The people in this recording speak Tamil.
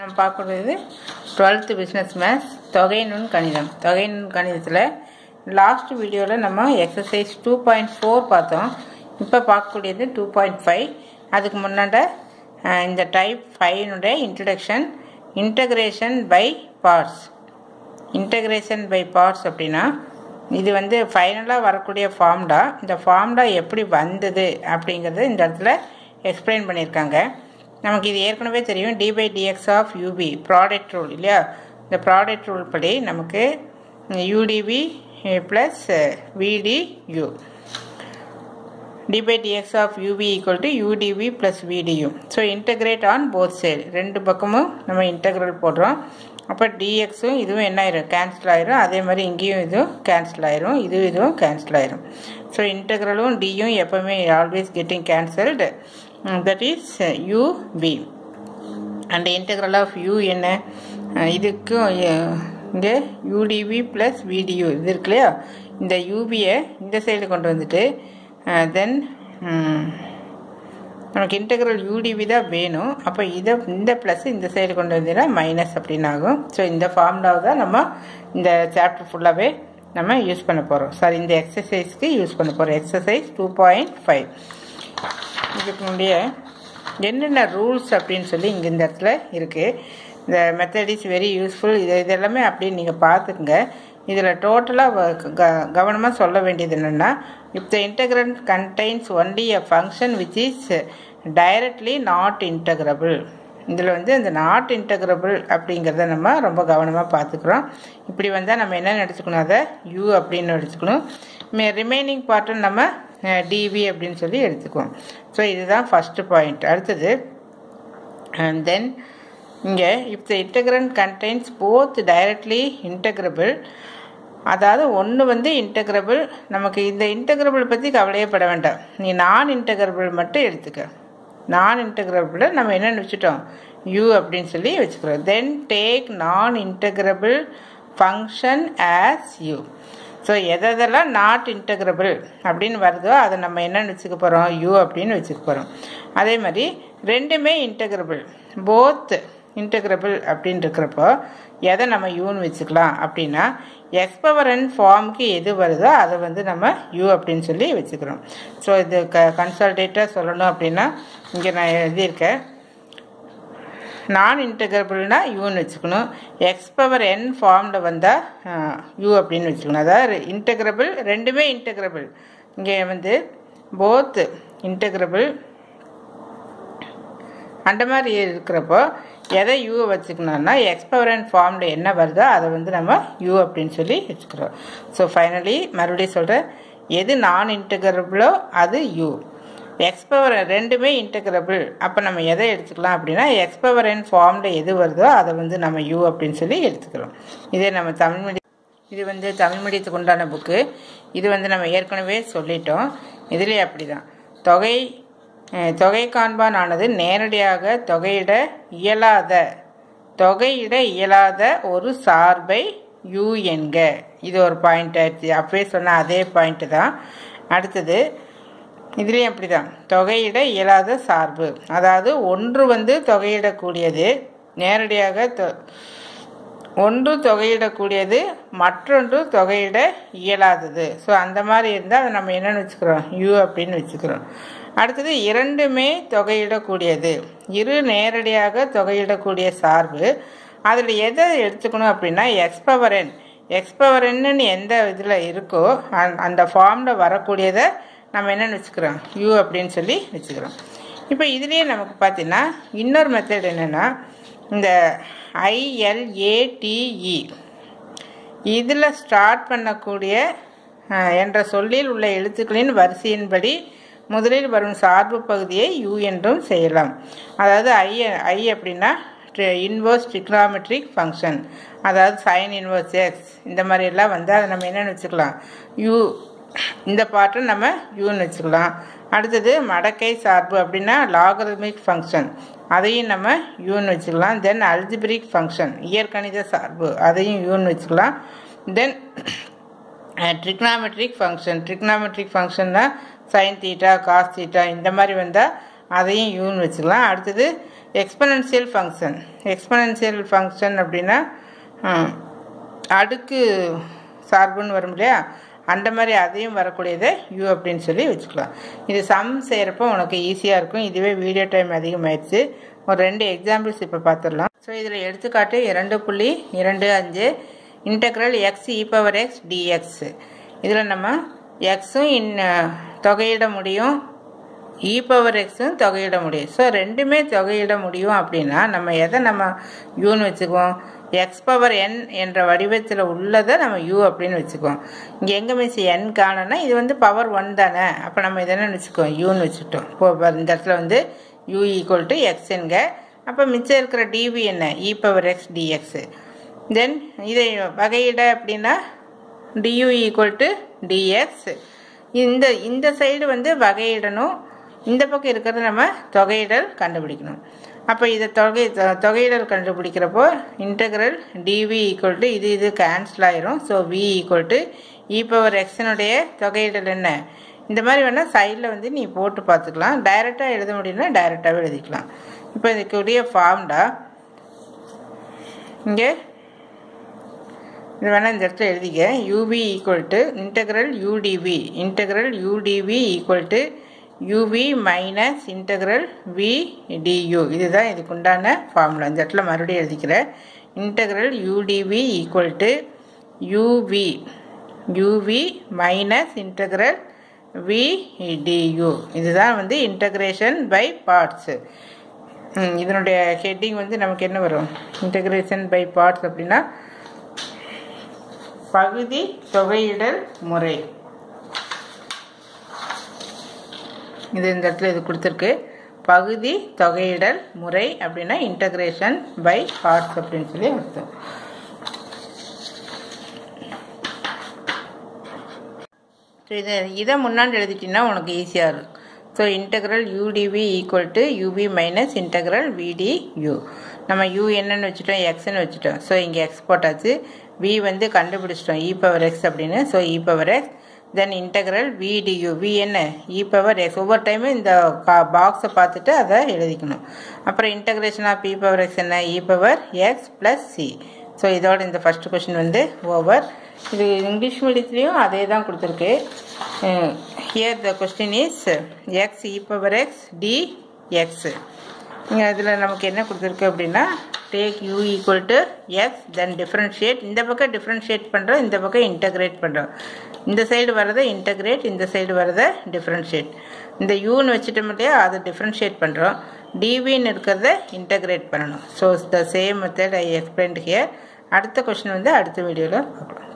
நம்ம பார்க்கறது டுவெல்த்து பிஸ்னஸ் மேத்ஸ் தொகை நுண் கணிதம். தொகை நுண் கணிதத்தில் லாஸ்ட் வீடியோவில் நம்ம எக்ஸசைஸ் டூ பாயிண்ட் ஃபோர் பார்த்தோம். இப்போ பார்க்கக்கூடியது டூ பாயிண்ட் ஃபைவ் அதுக்கு முன்னாட இந்த type ஃபைவனுடைய introduction integration by parts integration by parts அப்படின்னா இது வந்து ஃபைனலாக வரக்கூடிய ஃபார்ம்டா இந்த ஃபார்ம்டா எப்படி வந்தது அப்படிங்கிறது இந்த இடத்துல எக்ஸ்பிளைன் பண்ணியிருக்காங்க. நமக்கு இது ஏற்கனவே தெரியும். D by DX of UV product rule இல்லையா? இந்த ப்ராடக்ட் ரூல் படி நமக்கு UDV plus VDU D by DX of UV equal to UDV plus VDU so integrate on both side ரெண்டு பக்கமும் நம்ம இன்டகிரல் போடுறோம். அப்போ டிஎக்ஸும் இதுவும் என்ன ஆயிரும்? கேன்சல் ஆயிரும். அதே மாதிரி இங்கேயும் இதுவும் கேன்சல் ஆயிரும். இதுவும் இதுவும் கேன்சல் ஆயிரும். ஸோ இன்டகிரலும் டியும் எப்போவுமே always getting cancelled that is UV and integral of U என்ன? Uh, இதுக்கும் uh, இங்கே யூடிவி ப்ளஸ் விடியூ இது இருக்கு இல்லையா? இந்த யூபியை இந்த சைடு கொண்டு வந்துட்டு uh, தென் um, நமக்கு இன்டெக்ரல் யூடிவி தான் வேணும். அப்போ இதை இந்த ப்ளஸ் இந்த சைடு கொண்டு வந்தீங்கன்னா மைனஸ் அப்படின்னு ஆகும். ஸோ இந்த ஃபார்முலாவை தான் நம்ம இந்த சாப்டர் ஃபுல்லாகவே நம்ம யூஸ் பண்ண போகிறோம் சாரி இந்த எக்ஸசைஸ்க்கு யூஸ் பண்ண போகிறோம் எக்ஸசைஸ் டூ பாயிண்ட் ஃபைவ் இதுக்கு என்னென்ன ரூல்ஸ் அப்படின்னு சொல்லி இங்கே இந்த இடத்துல இருக்குது இந்த மெத்தட் இஸ் வெரி யூஸ்ஃபுல் இது இதெல்லாமே அப்படின்னு அப்படியே நீங்கள் பார்த்துக்குங்க. இதில் டோட்டலாக க கவனமாக சொல்ல வேண்டியது என்னென்னா if the integrand contains only a function which is directly not integrable இதில் வந்து இந்த நாட் இன்டகிரபிள் அப்படிங்கிறத நம்ம ரொம்ப கவனமாக பார்த்துக்குறோம். இப்படி வந்தால் நம்ம என்ன எடுத்துக்கணும் அதை யூ அப்படின்னு எடுத்துக்கணும் ரிமைனிங் பார்ட்டை நம்ம டிவி அப்படின்னு சொல்லி எடுத்துக்குவோம். ஸோ இதுதான் ஃபஸ்ட்டு பாயிண்ட் அடுத்தது அண்ட் தென் இங்கே if the integrand contains both directly integrable அதாவது ஒன்று வந்து இன்டகிரபிள் நமக்கு இந்த இன்டகிரபிள் பற்றி கவலையே பட வேண்டாம். நீ நான் இன்டகிரபிள் மட்டும் எடுத்துக்க. நான் இன்டகிரபிள் நம்ம என்னென்னு வச்சுட்டோம் யூ அப்படின்னு சொல்லி வச்சுக்கிறோம். Then take non integrable function as U so எதெல்லாம் நாட் இன்டகிரபிள் அப்படின்னு வருதோ அதை நம்ம என்னென்னு வச்சுக்க போகிறோம் யூ அப்படின்னு வச்சுக்க போகிறோம் அதே மாதிரி ரெண்டுமே இன்டகிரபிள் போத் இன்டகிரபிள் அப்படின்னு இருக்கிறப்போ எதை நம்ம யூன்னு வச்சுக்கலாம். அப்படின்னா எக்ஸ் பவர் என் ஃபார்முக்கு எது வருதோ அதை வந்து நம்ம யூ அப்படின்னு சொல்லி வச்சுக்கிறோம். ஸோ இது க கன்சல்டேட்டாக சொல்லணும் அப்படின்னா இங்கே நான் எழுதியிருக்கேன். நான் இன்டகிரபிள்னா யூன்னு வச்சுக்கணும். எக்ஸ் பவர் என் ஃபார்மில் வந்தால் யூ அப்படின்னு வச்சுக்கணும். அதாவது இன்டகிரபிள் ரெண்டுமே இன்டகிரபிள் இங்கே வந்து போத் இன்டகிரபிள் அந்த மாதிரி இருக்கிறப்போ எதை யூவை வச்சுக்கணும்னா எக்ஸ் பவர் என் ஃபார்மில் என்ன வருதோ அதை வந்து நம்ம யூ அப்படின்னு சொல்லி வச்சுக்கிறோம். ஸோ ஃபைனலி மறுபடியும் சொல்கிறேன் எது நான் இன்டகிரபிளோ அது யூ எக்ஸ் பவர் ரெண்டுமே இன்டகிரபிள் அப்போ நம்ம எதை எடுத்துக்கலாம் அப்படின்னா எக்ஸ் பவர் என் ஃபார்மில் எது வருதோ அதை வந்து நம்ம யூ அப்படின்னு சொல்லி எடுத்துக்கிறோம். இதே நம்ம தமிழ் மீடியம் இது வந்து தமிழ் மீடியத்துக்கு உண்டான புக்கு இது வந்து நம்ம ஏற்கனவே சொல்லிட்டோம். இதுலேயே அப்படி தான் தொகை தொகை காண்பான் ஆனது நேரடியாக தொகையிட இயலாத தொகையிட இயலாத ஒரு சார்பை யூ என்க. இது ஒரு பாயிண்ட் ஆயிடுச்சு அப்பவே சொன்ன அதே பாயிண்ட்டு தான். அடுத்தது இதுலேயும் அப்படி தான் தொகையிட இயலாத சார்பு. அதாவது ஒன்று வந்து தொகையிடக்கூடியது நேரடியாக தொ ஒன்று தொகையிடக்கூடியது மற்றொன்று தொகையிட இயலாதது. ஸோ அந்த மாதிரி இருந்தால் அதை நம்ம என்னென்னு வச்சுக்கிறோம்? யூ அப்படின்னு வச்சுக்கிறோம். அடுத்தது இரண்டுமே தொகையிடக்கூடியது. இரு நேரடியாக தொகையிடக்கூடிய சார்பு. அதில் எதை எடுத்துக்கணும் அப்படின்னா X power N X power என்னன்னு எந்த இதில் இருக்கோ அந் அந்த ஃபார்மில் வரக்கூடியதை நம்ம என்னென்னு வச்சுக்கிறோம்? யூ அப்படின்னு சொல்லி வச்சுக்கிறோம். இப்போ இதுலேயே நமக்கு பார்த்தீங்கன்னா இன்னொரு மெத்தட் என்னென்னா இந்த ஐஎல்ஏடிஇ இதில் ஸ்டார்ட் பண்ணக்கூடிய என்ற சொல்லில் உள்ள எழுத்துக்களின் வரிசையின்படி முதலில் வரும் சார்பு பகுதியை யூ என்றும் செய்யலாம். அதாவது ஐ ஐ அப்படின்னா இன்வர்ஸ் ட்ரிக்னாமெட்ரிக் ஃபங்க்ஷன் அதாவது சைன் இன்வர்ஸ் எக்ஸ் இந்த மாதிரி எல்லாம் வந்து அதை நம்ம என்னென்னு வச்சுக்கலாம்? யூ இந்த பாட்டை நம்ம யூன்னு வச்சுக்கலாம். அடுத்தது மடக்கை சார்பு அப்படின்னா லாகரிமிக் ஃபங்க்ஷன் அதையும் நம்ம யூன்னு வச்சுக்கலாம். தென் அல்ஜிபிரிக் ஃபங்க்ஷன் இயற்கணித சார்பு. அதையும் யூன்னு வச்சுக்கலாம். தென் ட்ரிக்னாமெட்ரிக் ஃபங்க்ஷன் ட்ரிக்னாமெட்ரிக் ஃபங்க்ஷன்னா சைன் தீட்டா காஸ் தீட்டா இந்த மாதிரி வந்தால் அதையும் யூன்னு வச்சுக்கலாம். அடுத்தது எக்ஸ்பனன்சியல் ஃபங்க்ஷன் எக்ஸ்பனன்சியல் ஃபங்க்ஷன் அப்படின்னா அடுக்கு சார்புன்னு வரும் இல்லையா? அந்த மாதிரி அதையும் வரக்கூடியதை யூ அப்படின்னு சொல்லி வச்சுக்கலாம். இது சம் செய்கிறப்போ உனக்கு ஈஸியாக இருக்கும். இதுவே வீடியோ டைம் அதிகமாயிடுச்சு. ஒரு ரெண்டு எக்ஸாம்பிள்ஸ் இப்போ பார்த்துடலாம் ஸோ இதில் எடுத்துக்காட்டு இரண்டு புள்ளி இரண்டு அஞ்சு integral X E power X DX இதில் நம்ம எக்ஸும் இன் தொகையிட முடியும். இ பவர் எக்ஸும் தொகையிட முடியும். ஸோ ரெண்டுமே தொகையிட முடியும் அப்படின்னா நம்ம எதை நம்ம யூன்னு வச்சுக்குவோம்? எக்ஸ் பவர் என் என்ற வடிவத்தில் உள்ளதை நம்ம யூ அப்படின்னு வச்சுக்குவோம். இங்கே எங்கே மிஸ் என் காணோன்னா இது வந்து பவர் ஒன் தானே. அப்போ நம்ம இதெல்லாம் வச்சுக்குவோம்? யூன்னு வச்சுட்டோம் இப்போ இந்த இடத்துல வந்து யூ ஈக்குவல் டு எக்ஸ்ங்க அப்போ மிச்சம் இருக்கிற டிவி என்ன? E power X DX then இதை வகையிட அப்படின்னா டியூ ஈக்குவல் டு டிஎக்ஸ் இந்த இந்த சைடு வந்து வகையிடணும். இந்த பக்கம் இருக்கிறது நம்ம தொகையிடல் கண்டுபிடிக்கணும். அப்போ இதை தொகை தொகையிடல் கண்டுபிடிக்கிறப்போ இன்டகிரல் டிவி ஈக்குவல் டு இது இது கேன்சல் ஆயிரும். So V equal to E power எக்ஸினுடைய தொகையிடல் என்ன? இந்த மாதிரி வேணால் சைடில் வந்து நீ போட்டு பார்த்துக்கலாம். டைரெக்டாக எழுத முடியும்னா டைரெக்டாகவே எழுதிக்கலாம். இப்போ இதுக்குரிய ஃபார்ம்டா இங்கே இது வேணால் இந்த இடத்துல எழுதிக்க. UV equal to integral UDV integral UDV equal to UV minus integral V DU இதுதான் இதுக்கு உண்டான ஃபார்முலா இந்த இடத்துல மறுபடியும் எழுதிக்கிறேன் integral UDV equal to UV UV minus integral V DU இதுதான் வந்து இன்டகிரேஷன் பை பார்ட்ஸு இதனுடைய ஹெட்டிங் வந்து நமக்கு என்ன வரும்? இன்டகிரேஷன் பை பார்ட்ஸ் அப்படின்னா பகுதி தொகையிடல் முறை. இது இந்த இடத்துல இது கொடுத்துருக்கு. பகுதி தொகையிடல் முறை அப்படின்னா இன்டகிரேஷன் பை பார்ட்ஸ் அப்படின்னு சொல்லி அர்த்தம் ஸோ இதை இதை முன்னாடி எழுதிட்டீங்கன்னா உனக்கு ஈஸியாக இருக்கும். So integral UDV equal to UV minus integral VD U நம்ம யூ என்னன்னு வச்சுட்டோம் எக்ஸ்ன்னு வச்சுட்டோம். ஸோ இங்கே எக்ஸ் போட்டாச்சு வி வந்து கண்டுபிடிச்சிட்டோம். இ பவர் எக்ஸ் அப்படின்னு. So E power X then integral VDU V என்ன? இ பவர் எக்ஸ் ஒவ்வொரு டைமும் இந்த பாக்ஸை பார்த்துட்டு அதை எழுதிக்கணும். அப்புறம் integration of E power X என்ன? E power X plus C so இதோட இந்த ஃபர்ஸ்ட் கொஷின் வந்து ஓவர் இது இங்கிலீஷ் மீடியத்துலேயும் அதே தான் கொடுத்துருக்கு here the question is X E power X D X இங்கே நமக்கு என்ன கொடுத்துருக்கு அப்படின்னா take U equal to X then differentiate இந்த பக்கம் டிஃப்ரென்ஷியேட் பண்ணுறோம் இந்த பக்கம் இன்டகிரேட் பண்ணுறோம் இந்த சைடு வரதை இன்டகிரேட் இந்த சைடு வரதை டிஃப்ரென்ஷியேட் இந்த யூன்னு வச்சுட்டோம் இல்லையா அதை டிஃப்ரென்ஷியேட் பண்ணுறோம் டிவின்னு இருக்கிறத இன்டகிரேட் பண்ணணும். So the same method I explained here அடுத்த கொஷின் வந்து அடுத்த வீடியோவில் பார்க்கலாம்.